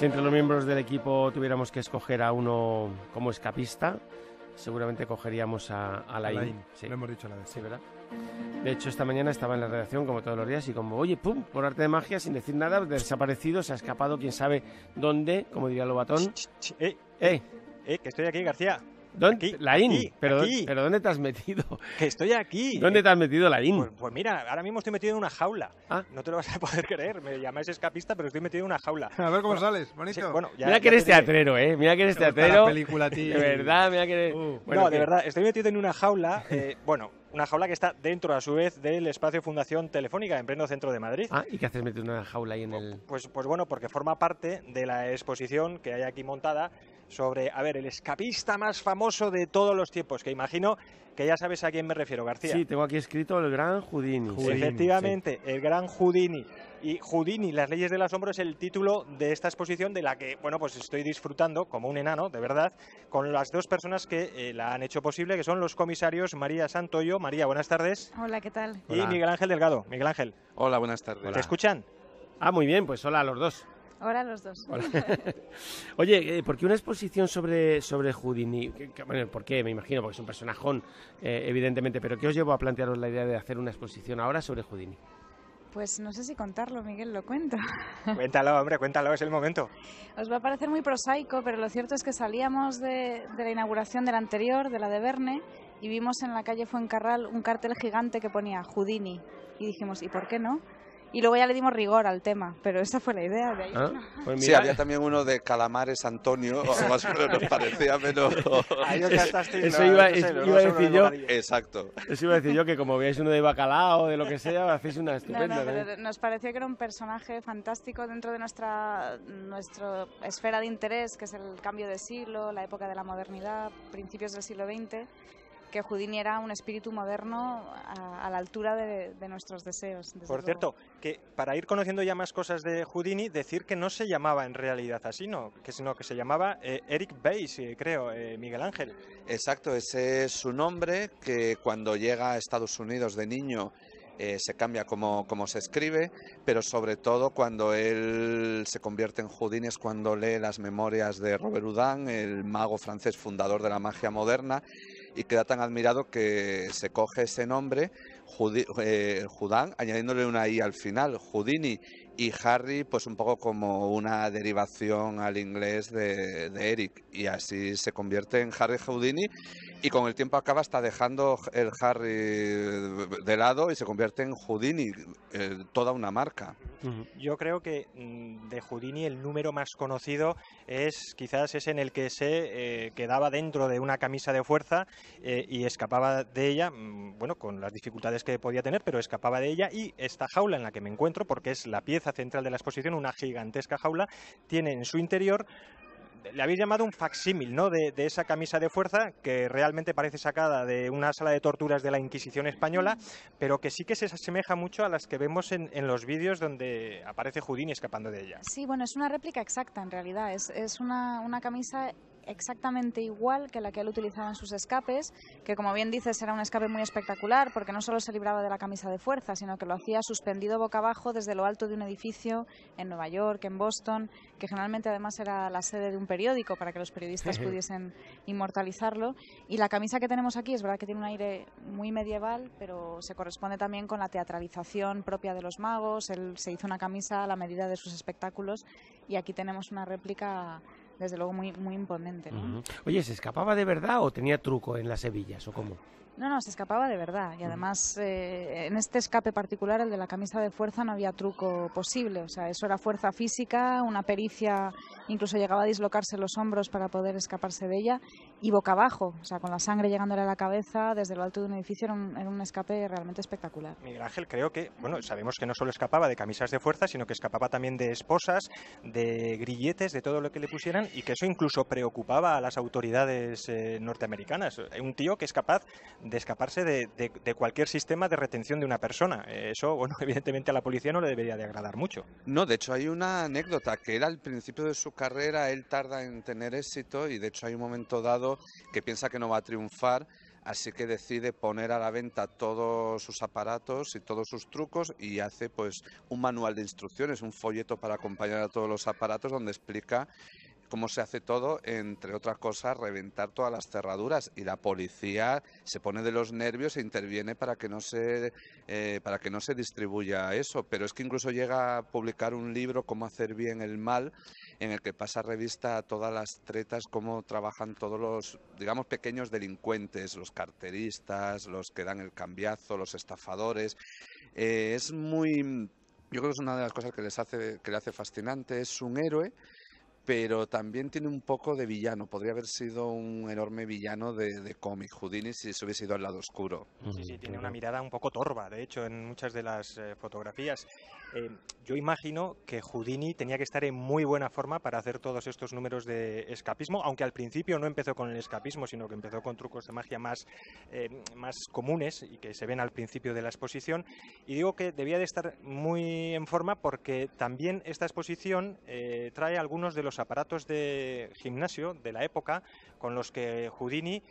Si entre los miembros del equipo tuviéramos que escoger a uno como escapista, seguramente cogeríamos a, a Laín. Alain, Sí. Lo hemos dicho a la vez. Sí, ¿verdad? De hecho, esta mañana estaba en la redacción, como todos los días, y como, oye, pum, por arte de magia, sin decir nada, desaparecido, se ha escapado, quién sabe dónde, como diría Lobatón. Ch, ch, Eh, ¡Eh! eh, que estoy aquí, García. ¿Dónde? Aquí, Laín, aquí, pero, aquí. pero ¿dónde te has metido? Que estoy aquí. ¿Dónde te has metido, Laín? Pues, pues mira, ahora mismo estoy metido en una jaula. Ah. No te lo vas a poder creer. Me llamáis escapista, pero estoy metido en una jaula. A ver cómo Bueno, sales, bonito. Sí, bueno, ya- mira ya que eres teatrero, ¿eh? Mira que eres teatrero. la película. De verdad, mira que eres... Uh. Bueno, no, de ¿qué? verdad, estoy metido en una jaula. eh, bueno, una jaula que está dentro, a su vez, del espacio Fundación Telefónica, en pleno centro de Madrid. Ah, ¿y qué haces metido en una jaula ahí en el...? Pues, pues bueno, porque forma parte de la exposición que hay aquí montada sobre, a ver, el escapista más famoso de todos los tiempos, que imagino que ya sabes a quién me refiero, García. Sí, tengo aquí escrito el gran Houdini. Houdini, Efectivamente, el gran Houdini. Y Houdini, las leyes del asombro, es el título de esta exposición de la que, bueno, pues estoy disfrutando como un enano, de verdad, con las dos personas que eh, la han hecho posible, que son los comisarios María Santoyo. María, buenas tardes. Hola, ¿qué tal? Y Hola. Miguel Ángel Delgado. Miguel Ángel, Hola, buenas tardes. Hola. ¿te escuchan? Ah, muy bien, pues hola a los dos. Hola los dos. Oye, eh, ¿por qué una exposición sobre, sobre Houdini? Bueno, ¿por qué? Me imagino, porque es un personajón, eh, evidentemente, pero ¿qué os llevó a plantearos la idea de hacer una exposición ahora sobre Houdini? Pues no sé si contarlo, Miguel, lo cuento. Cuéntalo, hombre, cuéntalo, es el momento. Os va a parecer muy prosaico, pero lo cierto es que salíamos de, de la inauguración de la anterior, de la de Verne, y vimos en la calle Fuencarral un cartel gigante que ponía Houdini. Y dijimos, ¿y por qué no? Y luego ya le dimos rigor al tema, pero esa fue la idea de ahí. ¿Ah? Pues Sí, había también uno de Calamares Antonio, o algo así, pero nos parecía menos... Ahí os gastasteis eso iba- no sé, iba a decir de yo. Exacto. eso iba a decir yo que como veáis uno de bacalao o de lo que sea, hacéis una No, estupenda. no, ¿eh? pero nos pareció que era un personaje fantástico dentro de nuestra, nuestra esfera de interés, que es el cambio de siglo, la época de la modernidad, principios del siglo XX, que Houdini era un espíritu moderno a, a la altura de, de nuestros deseos. Por luego. cierto, que para ir conociendo ya más cosas de Houdini, decir que no se llamaba en realidad así, ¿no? Que, sino que se llamaba eh, Eric Bayes, eh, creo, eh, Miguel Ángel. Exacto, ese es su nombre, que cuando llega a Estados Unidos de niño eh, se cambia como, como se escribe, pero sobre todo cuando él se convierte en Houdini es cuando lee las memorias de Robert Houdin, el mago francés fundador de la magia moderna, y queda tan admirado que se coge ese nombre, Houdi- eh, Houdin, añadiéndole una I al final, Houdini, y Harry, pues un poco como una derivación al inglés de, de Eric, y así se convierte en Harry Houdini, y con el tiempo acaba hasta dejando el Harry de lado y se convierte en Houdini, eh, toda una marca. Yo creo que mm, de Houdini el número más conocido es quizás ese en el que se eh, quedaba dentro de una camisa de fuerza eh, y escapaba de ella, mm, bueno, con las dificultades que podía tener, pero escapaba de ella y esta jaula en la que me encuentro, porque es la pieza central de la exposición, una gigantesca jaula, tiene en su interior le habéis llamado un facsímil, ¿no? De, de esa camisa de fuerza que realmente parece sacada de una sala de torturas de la Inquisición española, pero que sí que se asemeja mucho a las que vemos en, en los vídeos donde aparece Houdini escapando de ella. Sí, bueno, es una réplica exacta en realidad. Es, una camisa exactamente igual que la que él utilizaba en sus escapes, que como bien dices era un escape muy espectacular porque no solo se libraba de la camisa de fuerza, sino que lo hacía suspendido boca abajo desde lo alto de un edificio en Nueva York, en Boston, que generalmente además era la sede de un periódico para que los periodistas pudiesen inmortalizarlo. Y la camisa que tenemos aquí es verdad que tiene un aire muy medieval, pero se corresponde también con la teatralización propia de los magos. Él se hizo una camisa a la medida de sus espectáculos y aquí tenemos una réplica desde luego muy, muy imponente. ¿no? Oye, ¿se escapaba de verdad o tenía truco en las hebillas o cómo? No, no, se escapaba de verdad. Y además, eh, en este escape particular, el de la camisa de fuerza, no había truco posible. O sea, eso era fuerza física, una pericia, incluso llegaba a dislocarse los hombros para poder escaparse de ella, y boca abajo, o sea, con la sangre llegándole a la cabeza desde lo alto de un edificio, era un, era un escape realmente espectacular. Miguel Ángel, creo que, bueno, sabemos que no solo escapaba de camisas de fuerza, sino que escapaba también de esposas, de grilletes, de todo lo que le pusieran, y que eso incluso preocupaba a las autoridades eh, norteamericanas. Un tío que es capaz de escaparse de, de- de cualquier sistema de retención de una persona. Eh, Eso, bueno, evidentemente a la policía no le debería de agradar mucho. No, de hecho hay una anécdota que él al principio de su carrera, él tarda en tener éxito y de hecho hay un momento dado que piensa que no va a triunfar así que decide poner a la venta todos sus aparatos y todos sus trucos y hace pues un manual de instrucciones, un folleto para acompañar a todos los aparatos donde explica cómo se hace todo, entre otras cosas, reventar todas las cerraduras y la policía se pone de los nervios e interviene para que no se eh, para que no se distribuya eso. Pero es que incluso llega a publicar un libro, Cómo hacer bien el mal, en el que pasa revista a todas las tretas, cómo trabajan todos los, digamos, pequeños delincuentes, los carteristas, los que dan el cambiazo, los estafadores. Eh, es muy yo creo que es una de las cosas que les hace que le hace fascinante. Es un héroe pero también tiene un poco de villano. Podría haber sido un enorme villano de, de cómic, Houdini, si se hubiese ido al lado oscuro. Sí, sí, tiene una mirada un poco torva, de hecho, en muchas de las eh, fotografías. Eh, yo imagino que Houdini tenía que estar en muy buena forma para hacer todos estos números de escapismo, aunque al principio no empezó con el escapismo, sino que empezó con trucos de magia más, eh, más comunes y que se ven al principio de la exposición. Y digo que debía de estar muy en forma porque también esta exposición trae algunos de los aparatos de gimnasio de la época con los que Houdini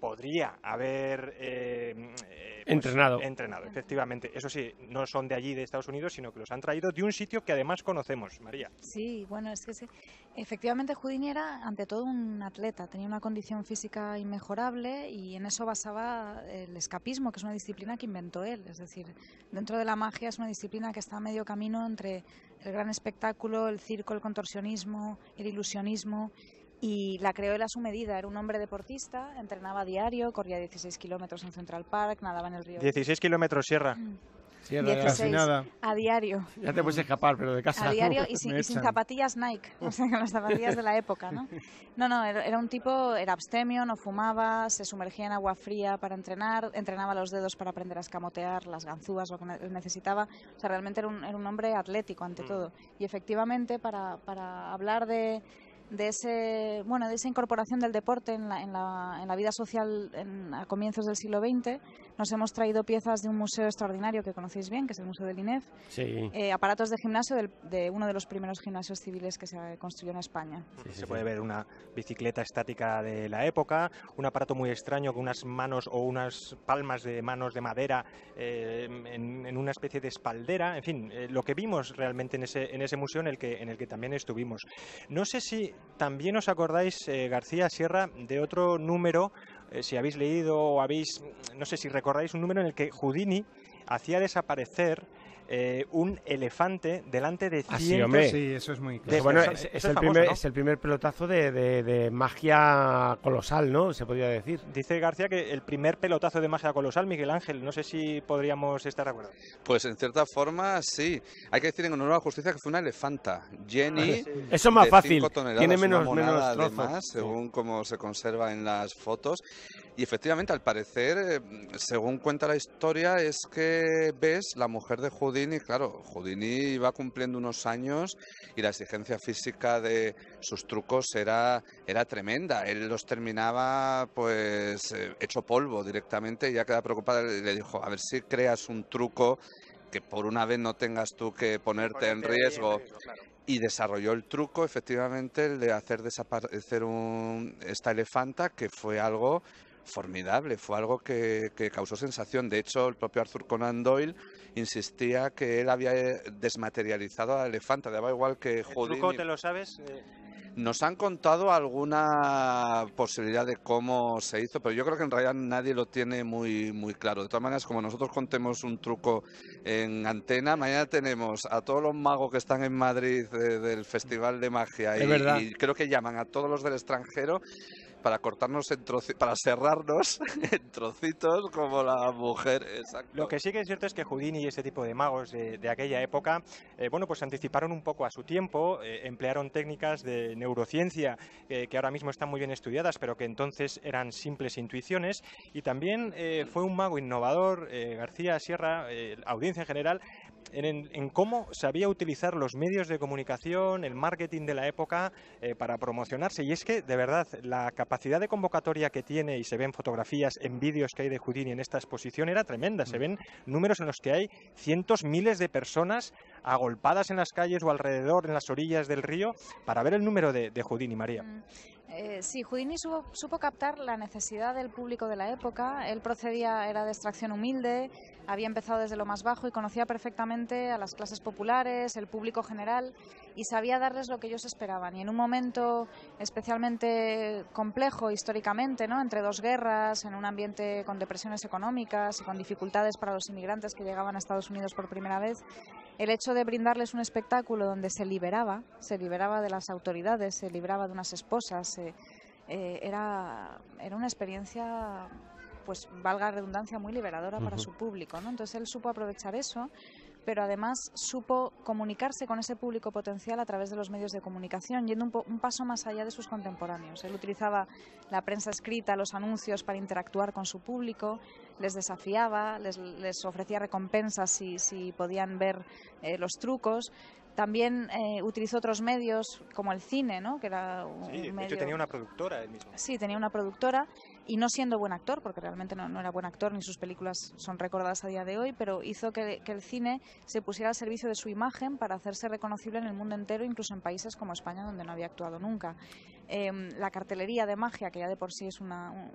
podría haber eh, eh, pues, entrenado. Entrenado, efectivamente. Eso sí, no son de allí, de Estados Unidos, sino que los han traído de un sitio que además conocemos, María. Sí, bueno, es que sí. efectivamente Houdini era ante todo un atleta, tenía una condición física inmejorable y en eso basaba el escapismo, que es una disciplina que inventó él. Es decir, dentro de la magia es una disciplina que está a medio camino entre el gran espectáculo, el circo, el contorsionismo, el ilusionismo y la creó él a su medida. Era un hombre deportista, entrenaba a diario, corría 16 kilómetros en Central Park, nadaba en el río. 16 kilómetros, Sierra. Mm. Sierra, 16, nada. a diario. Ya te puedes escapar, pero de casa. A diario y sin, zapatillas Nike, o sea, con las zapatillas de la época, ¿no? No, no, era, un tipo, era abstemio, no fumaba, se sumergía en agua fría para entrenar, entrenaba los dedos para aprender a escamotear, las ganzúas, lo que necesitaba. O sea, realmente era un, era un hombre atlético ante mm. todo. Y efectivamente, para, para hablar de de ese bueno de esa incorporación del deporte en la, en la, en la vida social a comienzos del siglo XX nos hemos traído piezas de un museo extraordinario que conocéis bien que es el museo del INEF eh, aparatos de gimnasio de uno de los primeros gimnasios civiles que se construyó en España. Se puede ver una bicicleta estática de la época un aparato muy extraño con unas manos o unas palmas de manos de madera eh, en, una especie de espaldera en fin eh, lo que vimos realmente en ese en ese museo en el que en el que también estuvimos. No sé si también os acordáis, eh, García Sierra, de otro número, eh, si habéis leído o habéis, no sé si recordáis un número en el que Houdini hacía desaparecer eh, un elefante delante de ah, cientos... sí, eso es muy bueno, es, el primer, es, el primer, pelotazo de, magia colosal, ¿no? Se podría decir. Dice García que el primer pelotazo de magia colosal, Miguel Ángel, no sé si podríamos estar de acuerdo. Pues en cierta forma, sí. Hay que decir en honor a la justicia que fue una elefanta. Jenny... Eso es más fácil, tiene menos, menos además, según como se conserva en las fotos. Y efectivamente, al parecer, eh, según cuenta la historia, es que ves la mujer de Houdini, claro, Houdini iba cumpliendo unos años y la exigencia física de sus trucos era, era tremenda. Él los terminaba pues eh, hecho polvo directamente y ya queda preocupada y le dijo, a ver si creas un truco que por una vez no tengas tú que ponerte en riesgo. Y desarrolló el truco, efectivamente, el de hacer desaparecer un, esta elefanta, que fue algo formidable, fue algo que, causó sensación. De hecho, el propio Arthur Conan Doyle insistía que él había eh, desmaterializado a la elefanta, daba igual que Houdini... ¿El te lo sabes? Eh, Nos han contado alguna posibilidad de cómo se hizo, pero yo creo que en realidad nadie lo tiene muy, muy claro. De todas maneras, como nosotros contemos un truco en antena, mañana tenemos a todos los magos que están en Madrid eh, del Festival de Magia y, y, creo que llaman a todos los del extranjero para cortarnos en trocitos, para cerrarnos en trocitos como la mujer. Exacto. Lo que sí que es cierto es que Houdini y este tipo de magos de, aquella época, eh, bueno, pues anticiparon un poco a su tiempo, eh, emplearon técnicas de neurociencia eh, que ahora mismo están muy bien estudiadas, pero que entonces eran simples intuiciones. Y también fue un mago innovador, García Sierra, audiencia en general, en, cómo sabía utilizar los medios de comunicación, el marketing de la época eh, para promocionarse. Y es que, de verdad, la capacidad de convocatoria que tiene, y se ven fotografías en vídeos que hay de Houdini en esta exposición, era tremenda. Se mm. ven números en los que hay cientos, miles de personas agolpadas en las calles o alrededor, en las orillas del río, para ver el número de, de Houdini, María. Eh, sí, Houdini supo, captar la necesidad del público de la época. Él procedía, era de extracción humilde, había empezado desde lo más bajo y conocía perfectamente a las clases populares, el público general y sabía darles lo que ellos esperaban. Y en un momento especialmente complejo históricamente, ¿no? entre dos guerras, en un ambiente con depresiones económicas y con dificultades para los inmigrantes que llegaban a Estados Unidos por primera vez, el hecho de brindarles un espectáculo donde se liberaba, se liberaba de las autoridades, se libraba de unas esposas, eh, era, era una experiencia pues valga la redundancia muy liberadora para su público, ¿no? Entonces él supo aprovechar eso pero además supo comunicarse con ese público potencial a través de los medios de comunicación, yendo un, paso más allá de sus contemporáneos. Él utilizaba la prensa escrita, los anuncios para interactuar con su público, les desafiaba, les, ofrecía recompensas si, si podían ver eh, los trucos. También eh, utilizó otros medios como el cine, ¿no? que era un sí, tenía una productora él mismo. Sí, tenía una productora y no siendo buen actor, porque realmente no, era buen actor ni sus películas son recordadas a día de hoy, pero hizo que, el cine se pusiera al servicio de su imagen para hacerse reconocible en el mundo entero, incluso en países como España, donde no había actuado nunca. Em, la cartelería de magia, que ya de por sí es una.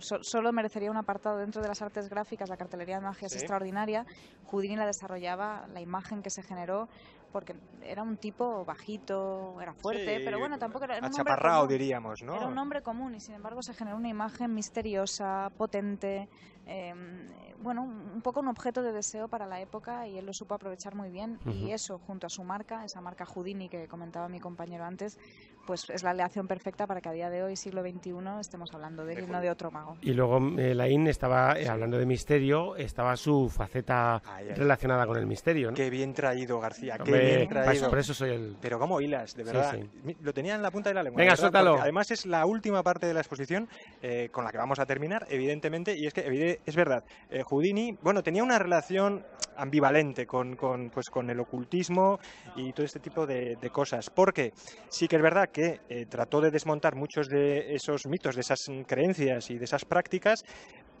solo merecería un apartado dentro de las artes gráficas, la cartelería de magia es extraordinaria. Houdini la desarrollaba, la imagen que se generó porque era un tipo bajito, era fuerte, pero bueno, tampoco era, un achaparrado diríamos, ¿no? Era un hombre común y sin embargo se generó una imagen misteriosa, potente, Em, bueno, un poco un objeto de deseo para la época y él lo supo aprovechar muy bien y eso junto a su marca, esa marca Houdini que comentaba mi compañero antes, pues es la aleación perfecta para que a día de hoy, siglo XXI, estemos hablando de él y no de otro mago. Y luego eh, Laín estaba, eh, hablando de misterio, estaba su faceta relacionada con el misterio. Qué bien traído, García, qué bien traído. Por eso soy el... Pero como hilas, de verdad. Lo tenía en la punta de la lengua. Venga, suéltalo. Además es la última parte de la exposición eh, con la que vamos a terminar, evidentemente, y es que es verdad, eh, Houdini, bueno, tenía una relación ambivalente con, pues, con el ocultismo y todo este tipo de, cosas, porque sí que es verdad que eh, trató de desmontar muchos de esos mitos, de esas creencias y de esas prácticas,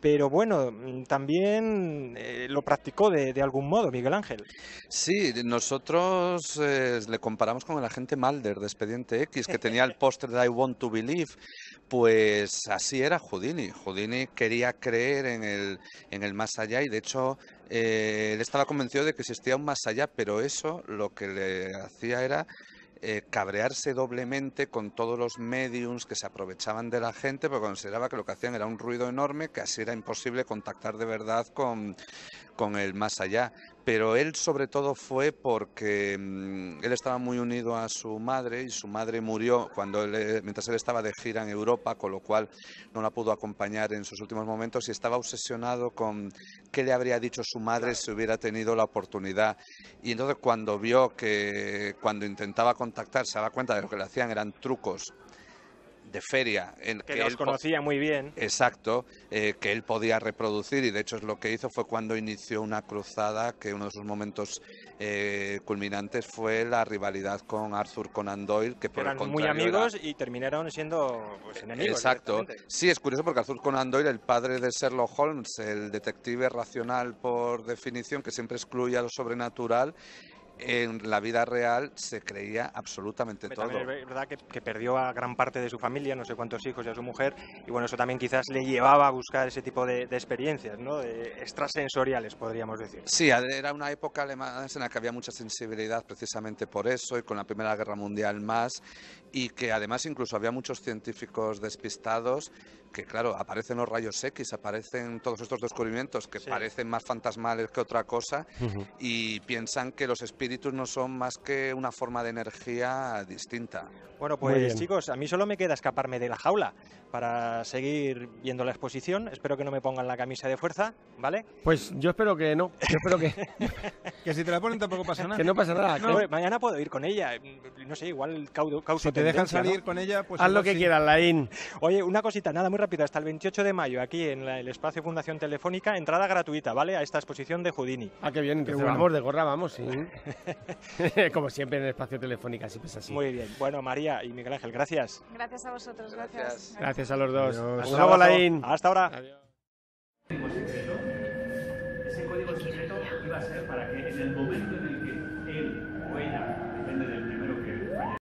pero bueno, también eh, lo practicó de, algún modo, Miguel Ángel. Sí, nosotros le comparamos con el agente Malder de Expediente X, que tenía el póster de I Want to Believe, pues así era Houdini. Houdini quería creer en el, en el más allá y de hecho eh, él estaba convencido de que existía un más allá, pero eso lo que le hacía era eh, cabrearse doblemente con todos los mediums que se aprovechaban de la gente, porque consideraba que lo que hacían era un ruido enorme, que así era imposible contactar de verdad con, con el más allá pero él sobre todo fue porque mm, él estaba muy unido a su madre y su madre murió cuando él, mientras él estaba de gira en Europa, con lo cual no la pudo acompañar en sus últimos momentos y estaba obsesionado con qué le habría dicho su madre si hubiera tenido la oportunidad. Y entonces cuando vio que cuando intentaba contactar se daba cuenta de lo que le hacían eran trucos de feria. En que, él conocía muy bien. Exacto, eh, que él podía reproducir y de hecho es lo que hizo fue cuando inició una cruzada que uno de sus momentos eh, culminantes fue la rivalidad con Arthur Conan Doyle, que por eran muy amigos y terminaron siendo pues, enemigos. Exacto. Sí, es curioso porque Arthur Conan Doyle, el padre de Sherlock Holmes, el detective racional por definición que siempre excluye a lo sobrenatural, en la vida real se creía absolutamente todo. es verdad que, perdió a gran parte de su familia, no sé cuántos hijos y a su mujer, y bueno, eso también quizás le llevaba a buscar ese tipo de, experiencias, ¿no? extrasensoriales, podríamos decir. Sí, era una época alemana en la que había mucha sensibilidad precisamente por eso, y con la Primera Guerra Mundial más, y que además incluso había muchos científicos despistados que claro, aparecen los rayos X, aparecen todos estos descubrimientos que parecen más fantasmales que otra cosa y piensan que los espíritus no son más que una forma de energía distinta. Bueno, pues chicos, a mí solo me queda escaparme de la jaula para seguir viendo la exposición. Espero que no me pongan la camisa de fuerza, ¿vale? Pues yo espero que no. Yo espero que... que si te la ponen tampoco pasa nada. Que no pasa nada. Mañana puedo ir con ella. No sé, igual caudo, Si te dejan salir con ella, pues... Haz lo que quieras, Laín. Oye, una cosita, nada, muy rápido. Hasta el 28 de mayo, aquí en el espacio Fundación Telefónica, entrada gratuita, ¿vale? A esta exposición de Houdini. Ah, qué bien. Entonces vamos de gorra, vamos, sí. Como siempre en el espacio Telefónica, siempre es así. Muy bien. Bueno, María y Miguel Ángel, gracias. Gracias a vosotros, gracias. Gracias, a los dos. Hasta luego, Laín. Hasta ahora. Adiós. Ese código secreto iba a ser para que en el momento